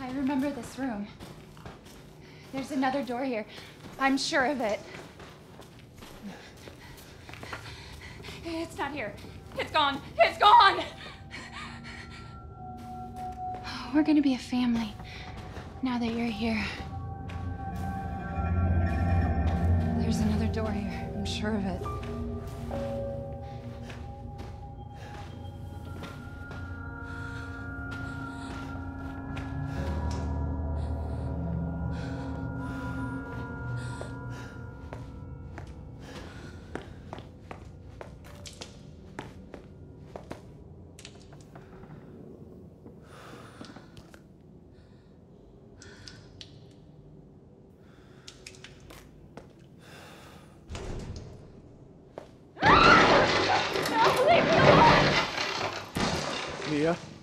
I remember this room. There's another door here. I'm sure of it. It's not here. It's gone. It's gone. We're gonna be a family now that you're here. There's another door here. I'm sure of it. see.